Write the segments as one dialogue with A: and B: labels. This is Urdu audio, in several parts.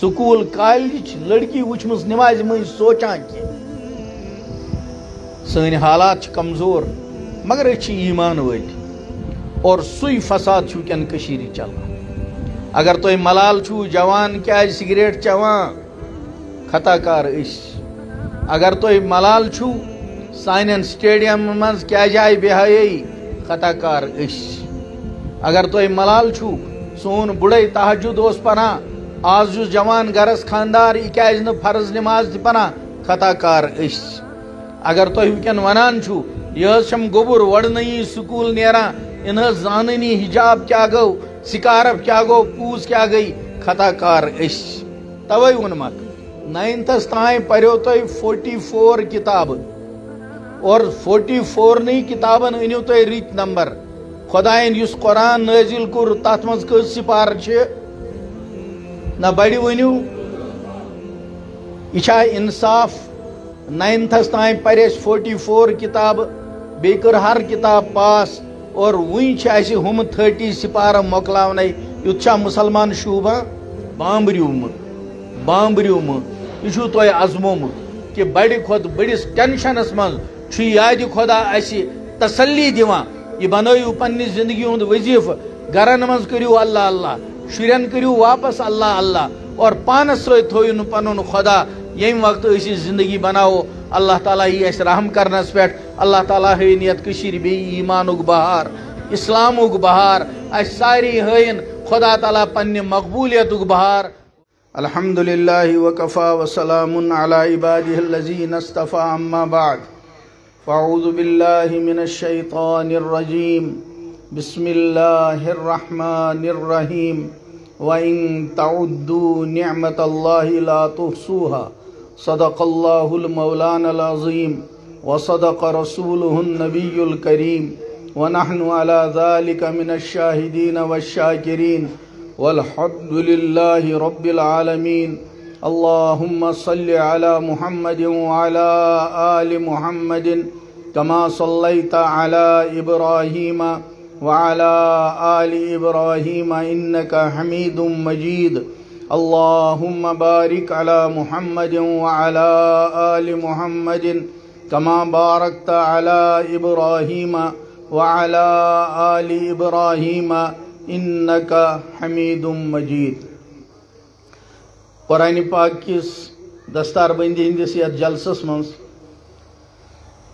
A: سکول، کالج، لڑکی وچمس نماز من سوچان کی سن حالات چھ کمزور، مگر اچھی ایمان ول اور سوی فساد چھو کن کشیری چلان۔ اگر تو ملال چھو، جوان کیا سگریٹ چوان خطا کار اس اگر تو ملال چھو سانین سٹیڈیم من کیا جائے بہائی خطا کار اس اگر تو ملال چھو سون بڑے تحجد اس پنا آز جو جوان گرس خاندار یہ کیاز نہ فرض نماز تہ پنا خطا کار اس۔ اگر تھی ونکین ونان چھو، یہ چھم گوبر وڑنئی سکول نیران ان زاننی حجاب کیا گو، سکارف کیا گو، پوز کیا گئی، خطا کار اس۔ توے ونمک نائنتھس تائیں پریو تھی فورٹی فور کتاب۔ اور فورٹی فور نی کتابن انیو تھی ریت نمبر۔ خدائن یس قرآن نازل کور تات مز کس سپار چھ نہ بڑی ونیو، یہ انصاف نائنتھس تائیں پریس فورٹی فور کتاب بی کر ہر کتاب پاس، اور ون ہم تھرٹی سپارہ مکلاونے یتھا مسلمان شوبہ بامبریوم بامبریوم یہ تہ ازمومت کہ بڑ کھت بڑس ٹینشنس من یاد خدا اس تسلی دیوان یہ بنو پنہ زندگی ہند وظیفہ گرن مز کرو اللہ اللہ۔ شرین کرو واپس اللہ اللہ۔ اور پانس ست تھو پن خدا۔ یم وقت اسی زندگی بناو اللہ تعالیٰ یہ اس رحم کرنس پہ اللہ تعالیٰ ہین یت کشیر بی ایمانک بہار۔ اسلامک بہار۔ اس ساری ہین خدا تعالیٰ پنہ مقبولیتک بہار۔ الحمد للہ وکفا وسلام علی عباده الذین اصطفى اما بعد۔ فاعوذ باللہ من الشیطان الرجیم۔ بسم اللہ الرحمن الرحیم وَإِن تَعُدُّوا نِعْمَةَ اللَّهِ لَا تُحْصُوهَا صدق الله المولان العظيم وصدق رسوله النبي الكريم ونحن على ذلك من الشاهدين والشاكرين والحمد لله رب العالمين اللهم صل على محمد وعلى آل محمد كما صليت على إبراهيم وعلى آل إبراهيم إنك حميد مجيد. اللهم بارك على محمد وعلى آل محمد كما باركت على إبراهيم وعلى آل إبراهيم إنك حميد مجيد. قرآن پاک کس دستار بندی ہندس یت جلسس منز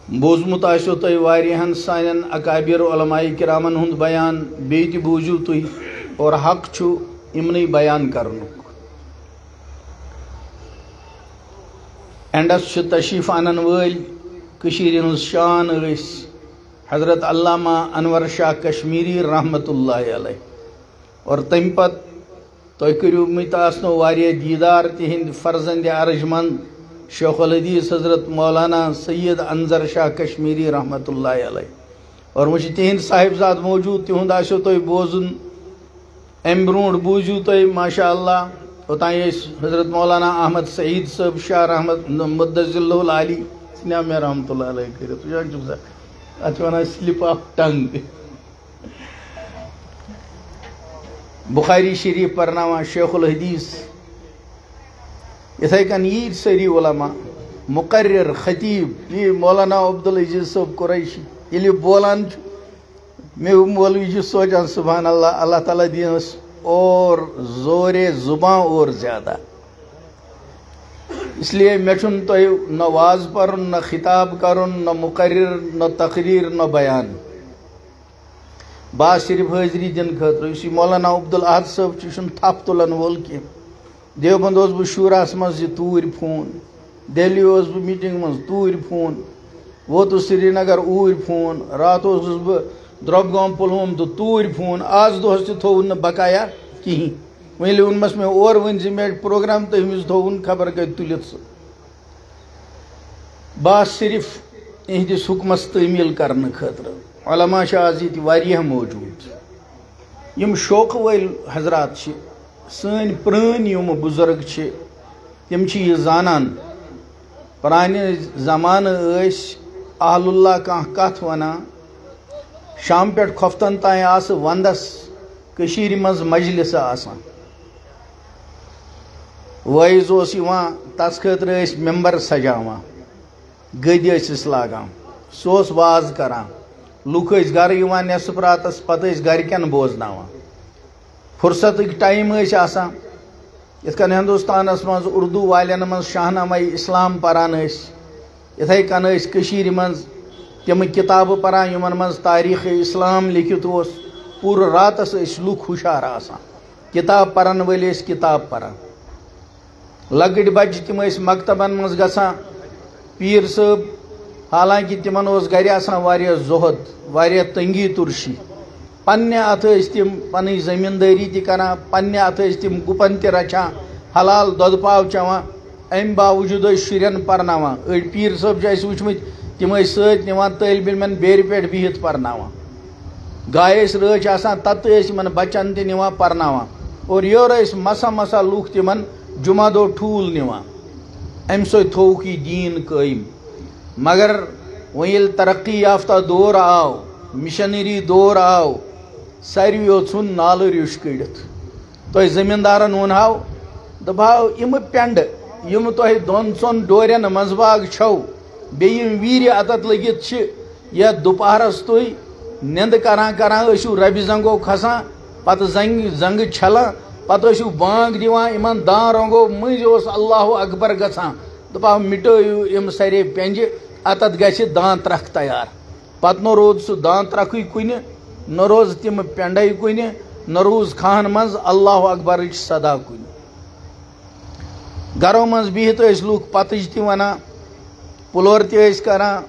A: بوزمت آسو تھی واریہن سانن اکابر علماء کرامن ہند بیان بیت بوجو تھی اور حق چھو امنی بیان کرنک۔ اینڈس تشریف انن ول کشیر شان اس حضرت علامہ انور شاہ کشمیری رحمت اللہ علیہ۔ اور تم پت تھی کرو مت آسنو دیدار تہند فرزند ارجمند شیخ الحدیث حضرت مولانا سید انظر شاہ کشمیری رحمت اللہ علیہ۔ اور مجھے تہند صاحبزاد موجود تہند آسو تھی بوزن ام برونٹ بوزو تھی ماشاء اللہ اوتان حضرت مولانا احمد سعید صاحب شاہ رحمت مدض اللہ علی سنیا میں رحمت اللہ علیہ کرے تو جاک ونان سلپ آف ٹنگ۔ بخاری شریف پرناوان شیخ الحدیث اتھے کن یہ سری علماء، مقرر، خطیب یہ مولانا عبدالعزیز صاحب قریشی، یلی بولان میں مولوی جی سوچان سبحان اللہ اللہ تعالیٰ دینس اور زور زباں اور زیادہ۔ اس لیے مے تو نہ واز پرن، نہ خطاب کرن، نہ مقرر، نہ تقریر، نہ بیان۔ با صرف حاضری دن خاطر اس مولانا عبدالاحد صاحب چھ تھپ تلن وول کی دیوبند اس بہ شوراس مز یہ تور فون دہلی اس بہ میٹنگ مز تور فون ووت سری نگر اوور فون رات اس بہ درب گام پلوم تو تور فون آز دہس تہ تھون نہ بقایا کہین ویل اونمس میں اور ون زِ مےٚ پروگرام تٔمِس تھووُن خبر کتہِ تُلِتھ سُہ بس صرف اہندس حکمس تعمیل کرنہٕ خٲطرٕ علما چھِ آز ییٚتہِ واریاہ موجوٗد یِم شوقہٕ وٲلۍ حضرات چھِ سٲنۍ پرٛٲنۍ یِم بُزرگ چھِ تِم چھِ یہِ زانان۔ پرٛانہِ زمانہٕ ٲسۍ اہل اللہ کانٛہہ کتھ ونان، شام پٮ۪ٹھ کھۄفتن تام آسہٕ ونٛدس، کٔشیٖرِ منٛز مجلسہٕ آسان۔ وٲعظ اوس یِوان، تَس خٲطرٕ ٲسۍ مٮ۪مبر سجاوان، گٔدۍ ٲسِس لاگان، سُہ اوس واز کران۔ لُکھ ٲسۍ گرٕ یِوان نٮ۪صٕف راتَس، پَتہٕ ٲسۍ گرِکٮ۪ن بوزناوان۔ فرصت ٹائم یت کن ہندوستان مز اردو والن مز شاہنامہ اسلام پران اتھے کن کشیر مز تم کتاب پران یمن مز تاریخ اسلام لکھت اس۔ پور راتس لک ہشار آسان کتاب پرن ول کتاب پران۔ لکٹ بچہ تم مکتبن مز گسان پیر صٲب حالانکہ تمن اس گھر آسان زہد واریاہ تنگی ترشی۔ پننہِ اَتھٕ ٲسۍ تِم پنٕنۍ زٔمیٖندٲری تہِ کران پننہِ اَتھٕ ٲسۍ تِم گُپن تہِ رچھان حلال دۄدٕ پاو چٮ۪وان اَمہِ باوجوٗد ٲسۍ شُرٮ۪ن پرناوان أڑۍ پیٖر صٲب چھِ اَسہِ وٕچھمٕتۍ تِم ٲسۍ سۭتۍ نِوان طٲلبہِ علمٮ۪ن بیرِ پٮ۪ٹھ بِہِتھ پرناوان گایہِ ٲسۍ رٲچھ آسان تَتہٕ ٲسۍ یِمن بچن تہِ نِوان پرناوان اور یورٕ ٲسۍ مسا مسا لُکھ تِمن جُمعہ دۄہ ٹھوٗل نِوان اَمہِ سۭتۍ تھووُکھ یہِ دیٖن قٲیِم مگر وۄنۍ ییٚلہِ ترقی یافتہ دور آو، مِشنٔری دور آو۔ ساروِیو ژھُن نالہٕ ریوٚش کٔڑِتھ تۄہہِ زٔمیٖندارن ووٚنہو دَپہو یِمہٕ پٮ۪نٛڈٕ یِم تۄہہِ دۄن ژۄن ڈورٮ۪ن منٛزٕ باغ چھو بیٚیہِ یِم ویٖرِ اَتَتھ لٔگِتھ چھِ۔ یَتھ دُپہرَس تُہۍ نِنٛدٕ کران کران ٲسِو رَبہِ زنٛگو کھسان پَتہٕ زنٛگہِ زنٛگہٕ چھَلان پَتہٕ ٲسِو بانٛگ دِوان یِمن دان رۄنٛگو مٔنٛزۍ اوس اللہُ اکبر گژھان دَپہو مِٹٲیِو یِم سارے پٮ۪نٛجہِ اَتَتھ گژھِ دان ترٛکھ تیار۔ پَتہٕ نہٕ روٗد سُہ دان ترٛکھٕے کُنہِ۔ نہ روز تم پینڈے کن نہ روز خان مز اللہ اکبرچ صدا کن۔ گرو مز بہت لوگ پتج تہ ونان پلور تیس کران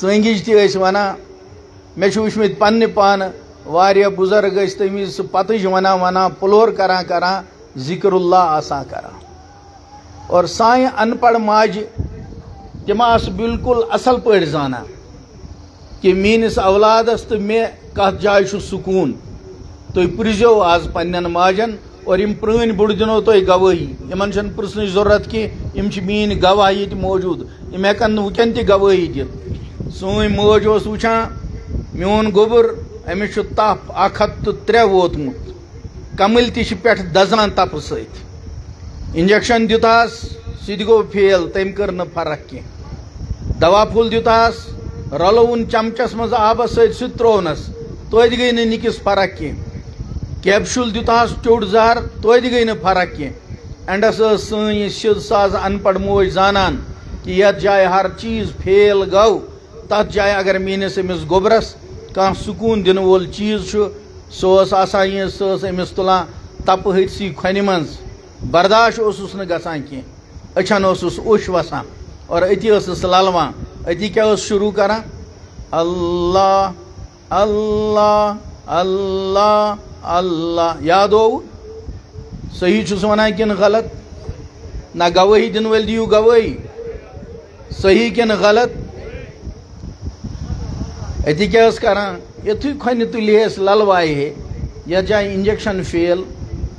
A: ژنگج تیس ونان مے وچمت پنہ پان واریاہ بزرگ اس تمی پتج ونان ونان پلور کرا کرا، ذکر اللہ آسا کرا۔ اور سائیں ان پڑھ ماج تم آس بالکل اصل پٲٹھۍ زانا کہ میٲنس اولادس تو میں کت جائے سکون۔ تھی پرزو آز پن ماجن اور یم پرین بڑ دنو تہ گواہی ان پرسن ضرورت کی یم مین گواہ یہ موجود۔ یم ہکن وکن تہ گواہی دن سن موج اس وچان میون گوبر امس تپ اک ہتھ تو ترے ووتمت کمل تھی پہ دزان تپ ست انجیکشن دتہس سہ گو فیل تم کر فرق کی۔ دوا پھول دتہس رلوون چمچس مز آبس ست سہ ترونس توتہ گئی نکس فرق کی کیپشول دس ٹوٹ زہر توتہ گئی نرق فرق کی اینڈس سن شد ساز ان پڑھ موج زانان کہ یت جائے ہر چیز پھیل گو تت جائے اگر میس امس گوبرس کان سکون دن وول چیز سہ امس تلان تپ ہتسی کھنہ مز برداشت اس گسان کی اچھن اس اوش وسان۔ اور اتی اس للوان اتی کیا اس شروع کران اللہ اللہ اللہ اللہ. یاد اووٕ صحیح چھُس وَنان کِنہٕ غلط. نہ گوٲہی دِنہٕ وٲلۍ دِیِو گوٲہی صحیح کِنہٕ غلط. أتی کیٛاہ ٲس کران یِتھُے کھۄنہِ تُلہِ ہے للوایہِ ہے. یَتھ جایہِ اِنجکشن فیل.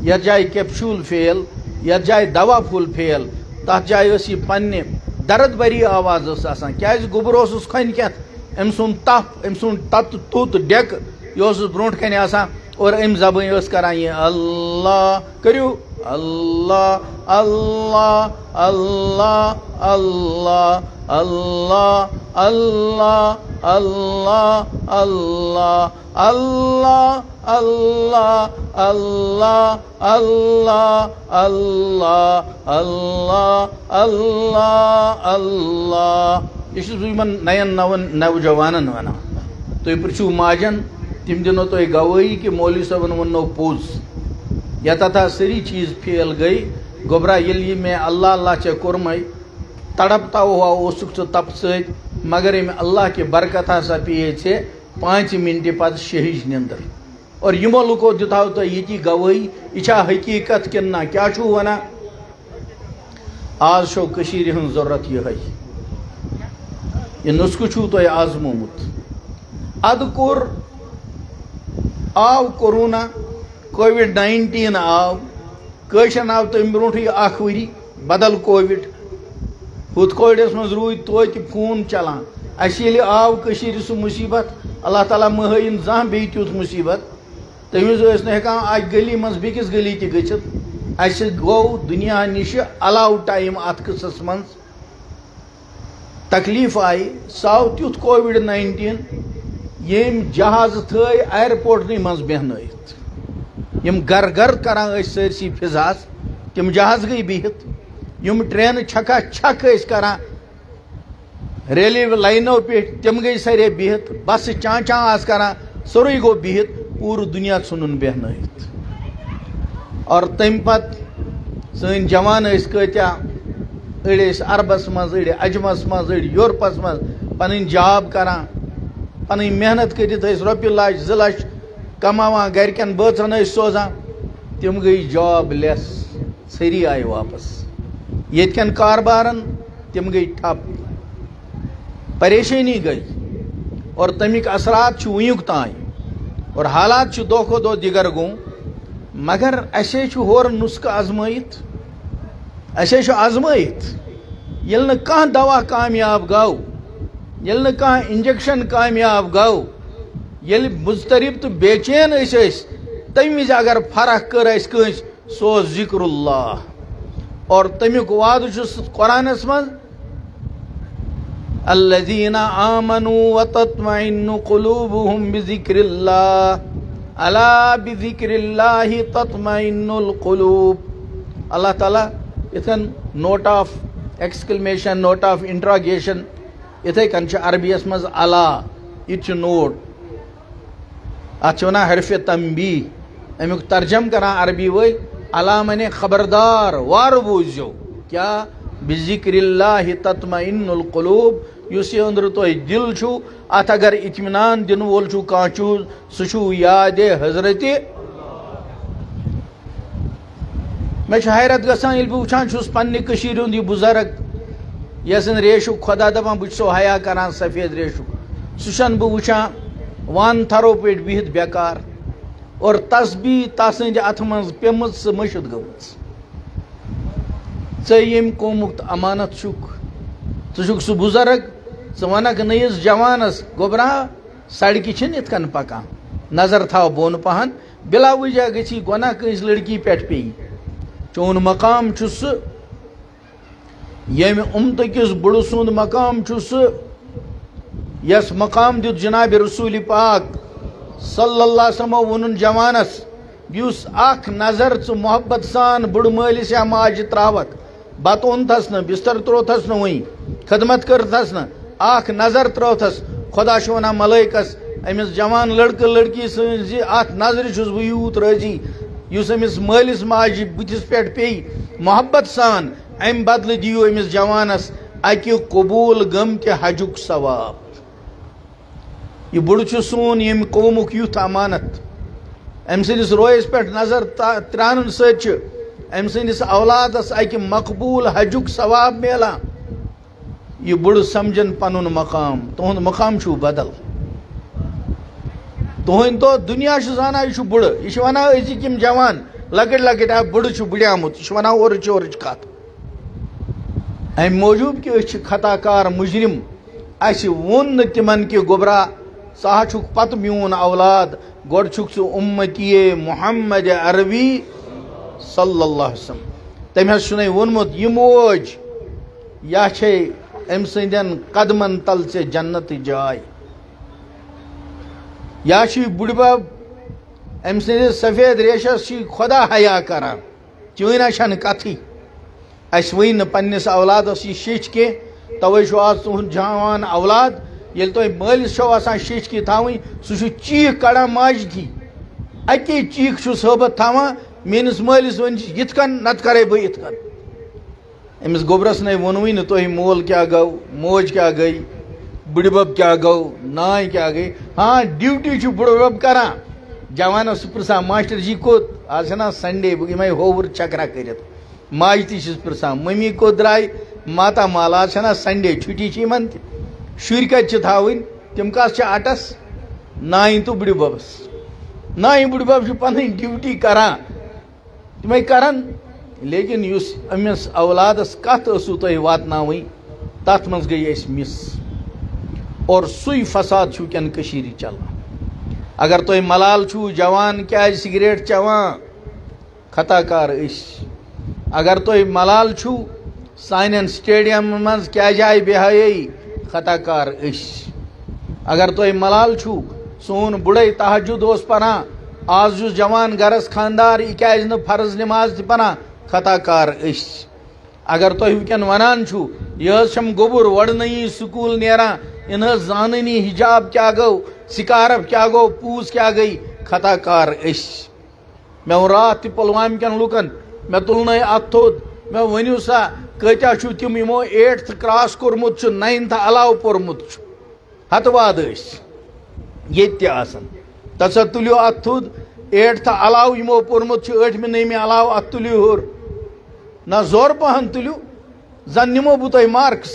A: یَتھ جایہِ کیپشوٗل فیل. یَتھ جایہِ دوا پھوٚل فیل. تَتھ جایہِ ٲس یہِ پننہِ درد بٔری آواز ٲس آسان. کیازِ گوٚبُر اوسُس کھۄنہِ کٮ۪تھ أمۍ سُنٛد تپھ أمۍ سُنٛد تتہٕ توٚت ڈٮ۪کہٕ یہِ اوسُس برونٛٹھ کَنہِ آسان اور اَمہِ زبٲنۍ ٲس کران یہِ اللہ کٔرِو اللہ اللہ اللہ اللہ اللہ اللہ اللہ اللہ اللہ اللہ اللہ اللہ اللہ اللہ اللہ اللہ یہِ چھُس بہٕ یِمن نَین نوَن نوجوانن وَنان تُہۍ پرٛژھِو ماجٮ۪ن تِم دِنو تۄہہِ گوٲہی کہِ مولوی صٲبن ووٚننو پوٚز۔ یتتھ سٲری چیٖز فیل گٔے گۄبرا ییٚلہِ یہِ مےٚ اللہ اللہ ژےٚ کوٚرمَے تڑپتا ہوا اوسُکھ ژٕ تپہٕ سۭتۍ مگر ییٚمہِ اللہ کہِ برکت ہسا پیٚیے ژےٚ پانٛژِ مِنٹہِ پتہٕ شہِج نِندٕر اور یِمو لُکو دِتہو تۄہہِ ییٚتی گوٲہی یہِ چھا حقیٖقت کِنہٕ نہ کیٛاہ چھُو وَنان آز چھو کٔشیٖرِ ہٕنٛز ضوٚرتھ یہ نسخہ چھو تو آزمومت اد کور آو کرونا، کووڈ نائنٹین آو کشن آو تم برونٹھ اخ وری، بدل کووڈ۔ ہتھ کووڈس مز روز توت فون چلان۔ اس آو کشیر سہ مصیبت۔ اللہ تعالیٰ مہین زان بی تیت مصیبت۔ تمس اس ہکان آج گلی مز بیکس گلی تہ گچھت؟ اس گو دنیا نش علاو ٹائم ات قصص منز۔ تکلیف آئی۔ سو تیت کووڈ نائنٹین یم جہاز تھے ایئرپورٹ مز بہنت یم گر گر کران سرسی فضاس تم جہاز گئی بہت یم ٹرین چھکا چھک کران، ریلوے لائنو پہ تم گئی سارے بہت بس چان چان آس کران سوری گو بہت پور دنیا ژھنن بہنت اور تم پت سن جوان کتیا اڑ عربس مز اڑ اجمس مز اڑ یورپس مز پن جاب کران پن محنت کرت روپیہ لچھ زٕ لچھ کماوان گرکن بٲژن سوزان تم گئی جاب لیس سری آئی واپس۔ یتکن کاربارن تم گئی ٹھپ۔ پریشانی گئی، اور تمیک اثرات ونیک تان اور حالات دہ کھو دہ دگر گو مگر اسے ہور نسخہ آزمائت اسے آزمائت یل کھانا دوا کامیاب گو یل نہ کھانا انجیکشن کامیاب گو یل مضطرب تو بے چین تم وز اگر فرق کر کنس سو ذکر اللہ۔ اور تمیک وعد قرآنس من۔ الذين آمنوا وتطمئن قلوبهم بذكر الله الا بذكر الله تطمئن القلوب۔ اللہ تعالیٰ اتن note of exclamation note of interrogation اتھے کن عربیس مز الا یہ نوٹ ات حرف تمبی امیک ترجم کران عربی ول الا من خبردار وار بوزو کیا بذکر اللہ تطمئن القلوب اس اندر تہ دل چھو ات اگر اطمینان دن وول چھو کان چوز سہ یاد حضرت میں حیرت گسان یل بہ وچان چھس پنہ کشیر ہند یہ بزرگ، یسن ریشو، خدا دپان بہ سو حیا کران سفید ریشو۔ سہ بہ وچان وان تھرو پہ بہت بیکار۔ اور تسبیح تسند ات من پیمت سہ مشد گمت ژے یم قومک امانت چھک ژٕ چھُکھ سُہ بُزرگ ژٕ وَنکھ نٔیِس جوانَس گوٚبرا سڑکہِ چھِنہٕ یِتھ نظر تھاو بۄن پَہن، بِلا وجہ گژھی گۄناہ کٲنٛسہِ لٔڑکی پٮ۪ٹھ پیٚیہِ چون مقام چھُ سُہ ییٚمہِ اُمتہٕ کِس بُڑٕ سُنٛد مقام چھُ سُہ، یس مقام دیُت جناب رسوٗلِ پاک صلی اللہ وسلمو ووٚنُن جوانس یُس اکھ نظر ژٕ محبت سان بُڑٕ مٲلِس یا ماجہِ ترٛاوکھ بتہٕ اوٚنتھس نہٕ، بستر تروتھس نہٕ وٕنۍ خدمت کٔرتھس نہٕ اکھ نظر ترٲوتھس خۄدا چھُ وَنان ملٲیکس أمِس جوان لڑکہٕ لڑکی سٕنٛز زِ اَتھ نظرِ چھُس بہٕ یوٗت رٲضی یُس أمِس مٲلِس ماجہِ بٕتھِس پٮ۪ٹھ پیٚیہِ محبت سان، اَمہِ بدلہٕ دِیِو أمِس جوانس اَکہِ قبوٗل گٔمتہِ حجُک ثواب۔ یہِ بُڑٕ چھُ سون، ییٚمہِ قومُک یُتھ امانت۔ أمۍ سٕنٛدِس رویس پٮ۪ٹھ نظر ترٛاونہٕ سۭتۍ چھِ أمۍ سٕنٛدِس اولادس اَکہِ مقبوٗل حجُک ثواب میلان۔ یہ بڑ سمجھن پنن مقام تہد مقام چھو بدل۔ تو دنیا زانا یہ بڑ یہ ازک جوان لکٹ لکٹ بڑ بڑیامت یہ اورچ اورچ کت ام موجوب کہ اس خطا کار مجرم اس ون تمن کہ گوبرا سا چھک پت میون اولاد گوڑ چھک امتی محمد عربی صلی اللہ علیہ وسلم۔ تم حس ونمت یہ موج، یا چھے ام سندین قدمن تل سے جنت جائے یا بڑ بب ام سندس سفید ریشس خدا حیا کران چینا چھن کتھی۔ اس ون پنس اولادس یہ شیچ کی توے آج تہد جوان اولاد، یل تہ مالس چھو آسان شیچ کی تھویں سہ چیخ کڑان ماج تھی۔ اکی چیخ صحبت تھوان میس مالس ون یت کن، نت کرے بہ یت کن۔ امس گوبرس نے ونوی نا تھی مول کیا گو، موج کیا گئی۔ بڑب کیا گو نائ کیا گئی۔ ہاں ڈیوٹی بڑب کران جوانس پرسان ماسٹر جی کوت آج نا سنڈے یہ ہوور چکرا کرت ماج تس پرسان ممی کوت درائے ماتا مال آج نا سنڈے، چھٹی ان شر کت تھاون تم کس اٹس نائن تو بڑببس نائن بڑبب پن ڈیوٹی کران تم کران لیکن اس امس اولادس کت ٲسو تُہۍ واتناوٕنۍ تتھ منٛز گٔے أسۍ مِس اور سُے فساد چھُ وٕنکٮ۪ن کٔشیٖرِ چلان اگر تُہۍ ملال چھُو، جوان کیٛازِ سِگریٹ چٮ۪وان خطا کار اس۔ اگر تھی ملال چھو سان سٹیڈیم مز کیا جائے بہائی خطا کار اس۔ اگر تھی ملال چھو، سون بڑے تحجد اس پران آز اس جوان گرس خاندار یہ کیا فرض نماز تہ پران خطا کار اس۔ اگر تھی ونکین ونان چھو یہ چھم گوبر وڑنئی سکول نیران ان زاننی حجاب کیا گو، سکارف کیا گو، پوس کیا گئی، خطا کار اس میں رات تہ پلوام کن لکن، میں تلن ات تھوت میں ونیو سا کتیا تم یمو ایٹتھ کراس کورمت نائنتھ علاوہ پورمت چھ ہت واد یہ آسان تسا تلیو ات تھود ایٹتھ علاوہ یمو پورمت چھ ٲٹھمہِ نٔیمہِ علاوہ ات تلیو ہور۔ نہ زور پہن تلیو، زن نمو بہ تہ مارکس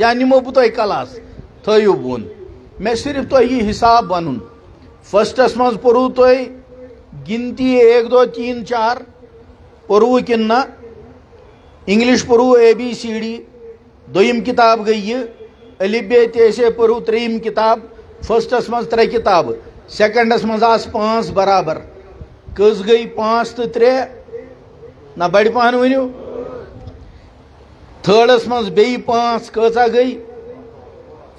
A: یا نمو بہ تہ کلاس۔ تھو بون۔ میں صرف تو یہ حساب ون فسٹس مز پورو تھی گنتی ایک دو تین چار پورو کن نا انگلش پورو اے بی سی ڈی، دویم کتاب گئی یہ علی بے تیسے پورو تریم کتاب، فسٹس مز ترے کتاب۔ سیکنڈس مز آس پانچ برابر۔ کس گئی پانچ تو ترے۔ نہ بڑ پہن ونو تھرڈس مز بی پانچ کچا گئی۔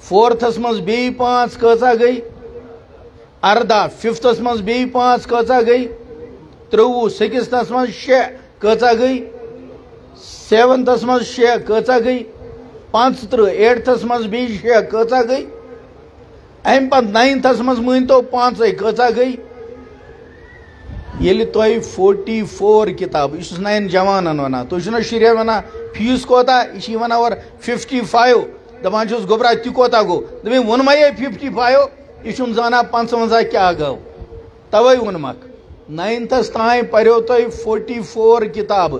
A: فورتھس مز بی پانچ کچا گئی؟ اردہ. ففتس مز بی پانچ کچا گئی؟ تروہ سکستس مز شے کچا گئی؟ سیونتھس مز شے کچا گئی؟ پانچ ترہ ایٹتھس مز بی شے کچا گئی؟ ام پت نائنتھس مز مین تو پانچ کچا گئی؟ یل تہ فورٹی فور کتاب. یہ نین جوانن ونان تھی شرین ونان فیس کوتا. یہ ونان اور ففٹی فائیو. دپان چھس گوبرا تہ کوتا گو. دپی وونما ففٹی فائیو یہ زانا پنچونزہ کیا گو توے وونمک نائنتھس تائیں پریو تھی فورٹی فور کتاب.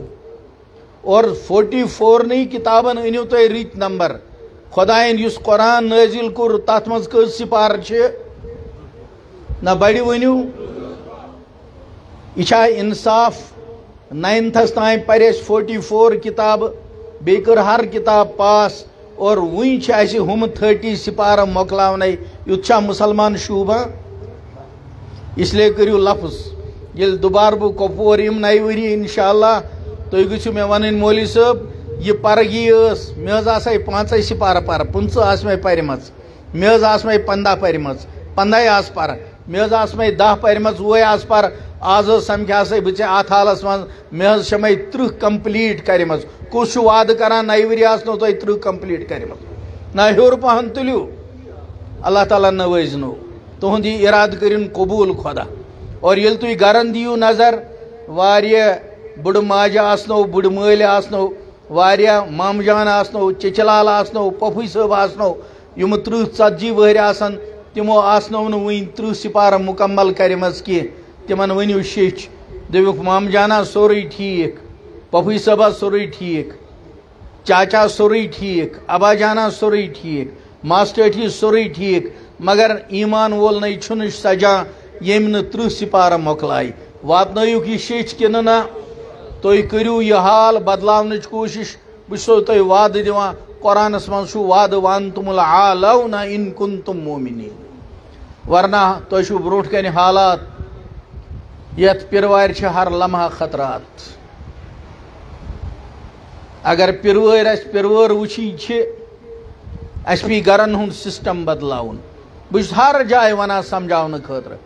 A: اور فورٹی فور نی کتابن انیو تھی رت نمبر. خدائن اس قرآن نازل کور تت مز کس سپار نہ بڑی ونیو. یہ انصاف. نائنتھس تائیں پریس فورٹی فور کتاب. بیٚیہِ کٔر ہر کتاب پاس. اور وٕنۍ چھِ اَسہِ ہُم تھٔٹی سپارٕ مۄکلاونَے یُتھ چھا مُسلمان شوٗبان اِسلیے کٔرِو لفظ۔ ییٚلہِ دُبارٕ بہٕ کۄپوور یِم نَیہِ ؤری اِنشاء اللہ تُہۍ گٔژھِو مےٚ وَنٕنۍ مولوی صٲب یہِ پرگی ٲس مےٚ حظ آسے پانٛژے سپارٕ پَرٕ پٕنٛژٕ آسہٕ مےٚ پَرِمَژٕ مےٚ حظ آسہٕ مےٚ پنٛداہ پَرِمَژٕ پنٛداہے آسہٕ پَرٕ مےٚ حظ آسہٕ مےٚ دَہ پَرِمَژٕ آز سمکھا سے بہٕ ژےٚ اَتھ حالَس منٛز مےٚ حظ چھےٚ مےٚ کُس چھُ وعدٕ کران نَیہِ ؤری آسنو تۄہہِ تٕرٛہ کَمپٕلیٖٹ نہ ہیور پہن تُلِو اللہ تعالیٰ نوٲزنو تُہُنٛد یہِ اِرادٕ کٔرِن قبوٗل خۄدا اور ییٚلہِ تُہۍ گرن دِیِو نظر واریاہ بٕڑٕ ماجہِ آسنو بٕڑٕ مٲلۍ آسنو واریاہ مامہٕ جان آسنو چِچلال آسنو پۄپھٕے صٲب آسنو یِم تٕرٛہ ژتجی وٕہٕرۍ آسن تِمو آسنو نہٕ وٕنۍ تٕرٛہ سِپارٕ مُکمل کَرِمَژ کینٛہہ تِمن ؤنِو شیٚچھ جانا سورُے ٹھیٖک پۄپھٕے صٲبا سورُے ٹھیٖک، چاچا سورُے ٹھیٖک، ابا جانا سورُے ٹھیٖک ماسٹٲٹھی سورُے ٹھیٖک، مگر ایٖمان وول نَے چھُنہٕ سجان ییٚمۍ نہٕ تٕرٛہ سِپارٕ مۄکلایہِ واتنٲیِکھ یہِ شیٚچھ کِنہٕ نہ تُہۍ کٔرِو یہِ حال، بدلاونٕچ کوٗشِش بہٕ چھُسو تۄہہِ وعدٕ دِوان قۄرانَس منٛز چھُ وعدٕ وَن عالو نہ اِن کُن تِم مومِنی ورنہ تۄہہِ چھُو برونٛٹھ کَنہِ حالات یَتھ پِروارِ چھِ ہر لمحہ خطرات۔ اگر پِروٲرۍ اَسہِ پِروٲر وٕچھِنۍ چھِ اَسہِ پی گرن ہُنٛد سِسٹم بدلاوُن بہٕ چھُس ہر جایہِ وَنان سمجھاونہٕ خٲطرٕ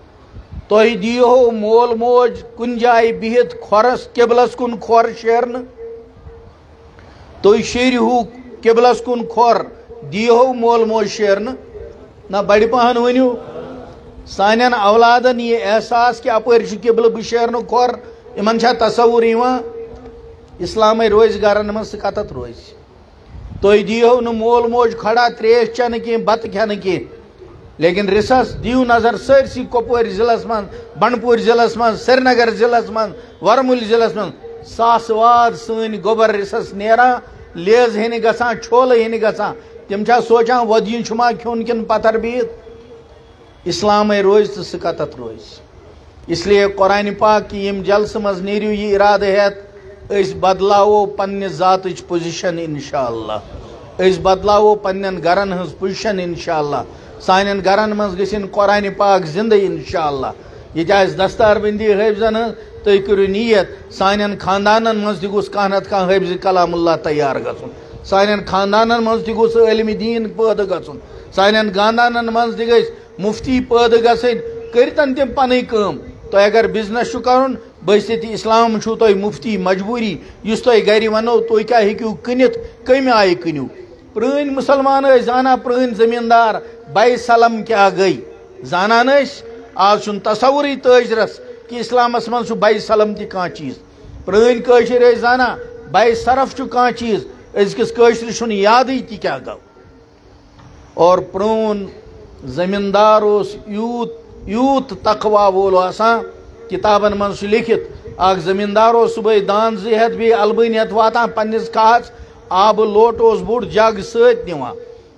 A: تُہۍ دِیِو مول موج کُنہِ جایہِ بِہِتھ کھۄرس قبلس کُن کھۄر شیرنہٕ تُہۍ شیرہو قبلس کُن کھۄر دِیِو مول موج شیرنہٕ نہ بڑِ پہن ؤنِو سانٮ۪ن اولادن یہِ احساس کہِ اپٲرۍ چھُ قبلہٕ بہٕ شیرنہٕ کھۄر یِمن چھا تصوُر یِوان اسلامے روز گرن من سہ کتت روز۔ تھی دیو نا مول موج کھڑا، تریش چنہ کی، بت کھانا کی۔ لیکن رسس دیو نظر سرسی کپور ضلع من بنڈپور ضلع من سری نگر ضلع من ورمل ضلع من ساس واد سن گوبر رسس نیران لیز ہینہ گژھان چھول ہینہ گژھان تم چھا سوچان ودین چھما کھیون کن پتھر بہت اسلامے روز تو سہ روز۔ اس لیے قرآن پاک کی یم جلسہ مز نیرو یہ ارادہ ہیت اس بدلاو پنہ ذات پوزیشن انشاء اللہ اس بدلاو پنن گرن ہز پوزیشن انشاء اللہ سان گرن من گھن قرآن پاک زندہ انشاء اللہ یہ آس دستار بندی حفظن تھی کرو نیت سان خاندان مز تہ گوس کھانا نت حفظ کلام اللہ تیار گھن سان خاندان مز تہ گوس علم دین پید گھن سان خاندان مز تہ مفتی پید گھن کرتن تم پن کم تو اگر بزنس کرن بست اسلام چھو تو مفتی مجبوری اس تھی گھر ونو تھی کیا ہیکو کنت کم آئی کنو پرین مسلمان زانا پرین زمیندار بائی سلم کیا گئی؟ زانان آج چھ تصوری تاجرس کہ اسلامس من بائی سلم تہ کان چیز؟ پرین قشر زانا بائی صرف کان چیز؟ ازکس قشر چھ یاد تہ کیا گو؟ اور پرون زمیندار اس یوت یوت تقوا وول آسان کتابن من لکھت اخ زمیندار صبح دان زہت بی البن البنیت واتان پنس کھاس آب لوٹ اس بوڑ جگ ست نوان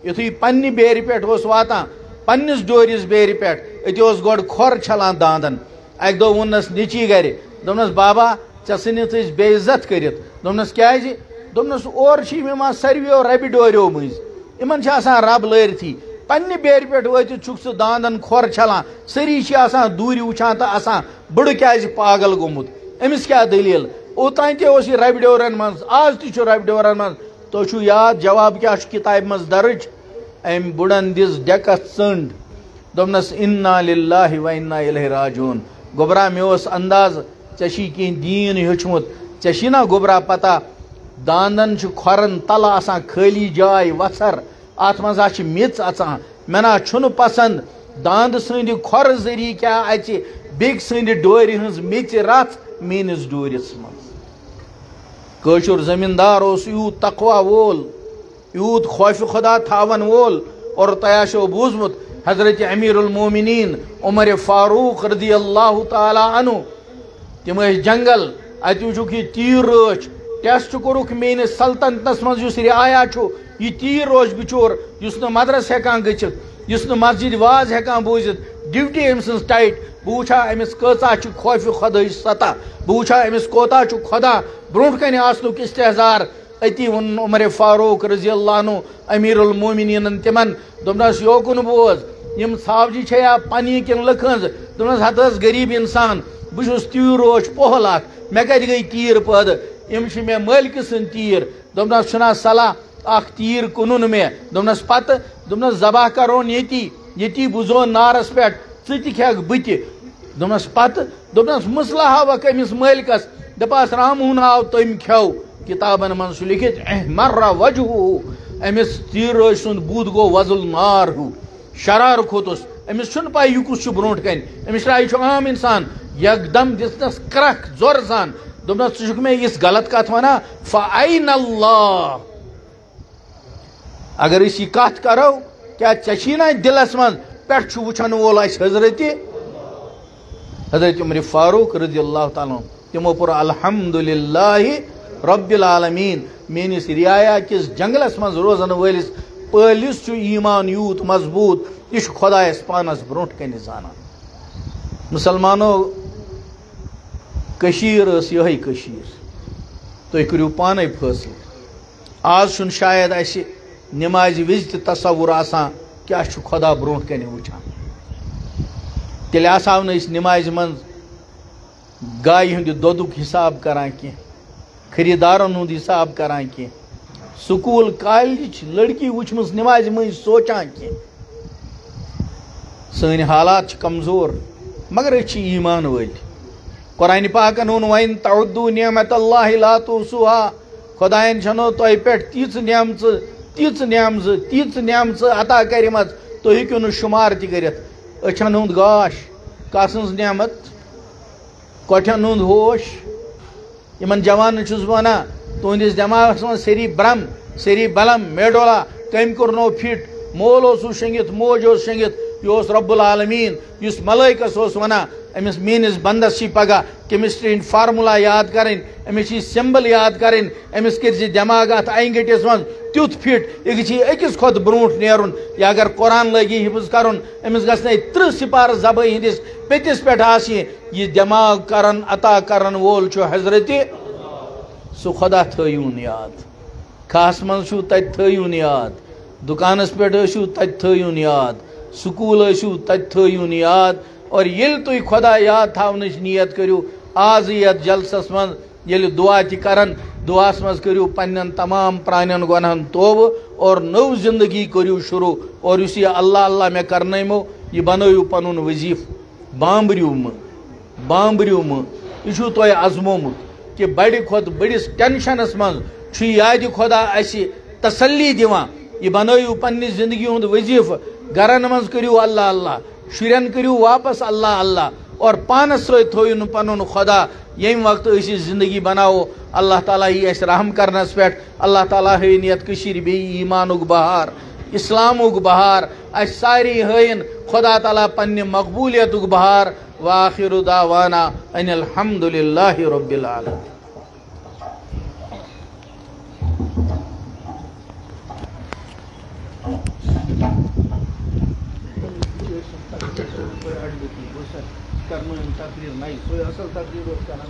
A: یتھے پنہ بیرِ پٮ۪ٹھ اوس واتان پنس ڈورس بیرِ پٮ۪ٹھ أتی اوس گۄڈٕ کھۄر چھلان داندن۔ اکہِ دۄہ ووٚننس نیٚچی گرِ دوٚپنس بابا ژےٚ ژھٕنِتھ أسۍ بے عزت کٔرِتھ دوٚپنس کیازِ جی؟ دوٚپنس اورٕ چھِ یِم یِوان ساروِیو ربہِ ڈوریو مٔنٛزۍ یِمن چھِ آسان رب لٲرتھٕے پنہ بیرِ پٮ۪ٹھ وٲتِتھ چھُکھ ژٕ داندن کھۄر چھلان۔ سٲری چھِ آسان دوٗرِ وٕچھان تہٕ آسان۔ بٕڑٕ کیازِ پاگل گوٚمُت۔ أمِس کیٛاہ دٔلیٖل؟ اوٚتانۍ تہِ اوس یہِ ربہِ ڈورن منٛز، آز تہِ چھُ ربہِ ڈورن منٛز۔ تۄہہِ چھُو یاد جواب کیٛاہ چھُ کِتابہِ منٛز درٕج؟ أمۍ بُڑن دِژ ڈٮ۪کس ژٔنٛڈ۔ انا للہ و انا الیہ راجون گوٚبرا، مےٚ اوس انداز ژےٚ چھی کینٛہہ دیٖن ہیوٚچھمُت۔ ژےٚ چھی نا گوٚبرا پتہ، داندن چھُ کھۄرن تلہٕ آسان خٲلی جاے وژھر۔ ات مز میژ اچان مے نا پسند۔ داند سند کھۄر ذریعہ کیا اچہِ بیٚکہِ سٕنٛدِ ڈورِ ہٕنٛز میژِ رژھ میٲنِس ڈورِس منٛز کٲشُر زٔمیٖندار تقوا وول۔ یوٗت خوف خدا تھاون وول۔ اور تۄہہِ آسیو بوٗزمُت حضرت امیر المومنین عمر فاروق رضی اللہ تعالیٰ عنہ۔ تم جنگل اتہِ وٕچھُکھ یہِ تیٖر رٲچھ ٹیسٹ کوٚرُکھ میٲنِس سلطنتس منٛز رعایا یہ تیر روز بچور اس مدرس ہکان گچھت اس مسجد واز ہکان بوزت، ڈیوٹی أمۍ سٕنٛز ٹایٹ بہٕ وٕچھا أمِس کۭژاہ چھِ خوفہِ خۄدٲیِچ سطح بہٕ وٕچھا أمِس کوتاہ چھُ خۄدا برونٛٹھ کَنہِ آسنُک استحزار أتی ووٚن عمر فاروق رضی اللہ عنہ، امیر المومنیٖنن تِمن دوٚپنس یوکُن بوز، یِم ژھاوجہِ چھے یا پننہِ کِنہٕ لٕکھ ہٕنٛز دوٚپنس ہتہٕ حظ غریٖب اِنسان بہٕ چھُس تیٖر روچ پۄہل اکھ مےٚ کتہِ گٔے تیٖر پٲدٕ یِم چھِ مےٚ مٲلکہٕ صلاح اخ تیر کنن میں۔ دمنس پتہ دمنس ذبح کرون یتی یتی بزون نارس پہ ژٕ تہِ کھٮ۪کھ بہٕ تہِ دوٚپنس پتہٕ دوٚپنس مسلہ ہاوکھ أمِس مٲلکس دپاس رامون آو تٔمۍ کھٮ۪و کتابن منٛز چھُ لیکھِتھ مرا وجہ۔ أمِس تیٖرٲج سُنٛد بُد گوٚو وۄزُل نار ہیوٗ شرار کھوٚتُس۔ أمِس چھُنہٕ پاے یہِ کُس چھُ برونٛٹھ کَنہِ أمِس چھُ یہِ چھُ عام اِنسان۔ یکدم دِژنس کرکھ زورٕ سان دوٚپنس ژٕ چھُکھ مےٚ یِژھ غلط کتھ وَنان فعین اللہ۔ اگر اس یہ کت کرو کیا ٹھیک نا دلس من پہ وچن وول اس حضرت حضرت عمر فاروق رضی اللہ تعالیٰ تمو پور الحمد للہ رب العالمین میس رعایا کس جنگلس من روزن ولس پلس ایمان یوت مضبوط یہ خدائس پانس بروٹ کن زان مسلمانو، کشیر اس یہ کشیر تھی کرو پانے فیصلہ آج چھ شاید اسہ نماز وز تصور آسان کیا خدا برونٹ کن وچان تیل آسو نماز من گائے ہند دودک حساب کران کی خریدارن ہند حساب کران کی سکول، کالج، لڑکی وچم نماز من سوچان کی سن حالات کمزور، مگر اچھی ایمان ول قرآن پاکن ہن وین تعدو نعمت اللہ لا توسوها خدائن چھنو تو پیٹ تیز نعمت تیز نعمز تیز نعمز عطا کرم تھی ہیکو نا شمار تہ کرت اچھن ہند گاش کسن نعمت کٹھن ہند ہوش ان جوان چھس ونان تہندس دماغس من سری برم سری بلم میڈولا کم کورنو فٹ مول اس شنگت موج اس شنگت یہ رب العالمین اس ملائکس ونان امس میس بندس پگہ کیمسٹری فارمولہ یاد کریں امس سمبل یاد کریں امس کر دماغ ات اینگٹس من تیت فٹ یہ گی اکس کھت بروٹ نیرن یا اگر قرآن لگی حفظ کرن امس گھن ترہ سپار زبائی ہندس پتس پہ یہ دماغ کرن، عطا کرن وول حضرت سہ خدا تھون یاد۔ کھاس من تت یاد۔ دکانس پہ تت یاد۔ سکول تت یاد۔ اور یل تھی خدا یاد تھونچ نیت کرو آز یت جلسس من یل دعا تہ کرن۔ دعاس مز کرو پنن تمام پرانن گنہن توبہ اور نو زندگی کرو شروع اور اس یہ اللہ اللہ میں کرنمو یہ بنو پن وظیف، بامبریو مہ بامبریو یہ تہ ازمومت کہ بڑ کھت بڑس ٹینشنس من یاد خدا اس تسلی دیوان یہ بنو پنہ زندگی ہند وظیف، گرن مز کرو اللہ اللہ شرین کرو واپس اللہ اللہ اور پانس ست تھو پن خدا یم وقت اسی زندگی بناو اللہ تعالیٰ یہ اس رحم کرنس پہ اللہ تعالیٰ ہین یت کشیر بی بہار۔ اسلامک بہار۔ اس ساری ہین خدا تعالیٰ پنہ مقبولیت بہار۔ واخر دعوانا ان الحمدللہ رب العالمین۔ کرنا تقریر نہیں سوی اصل تقریر کرنا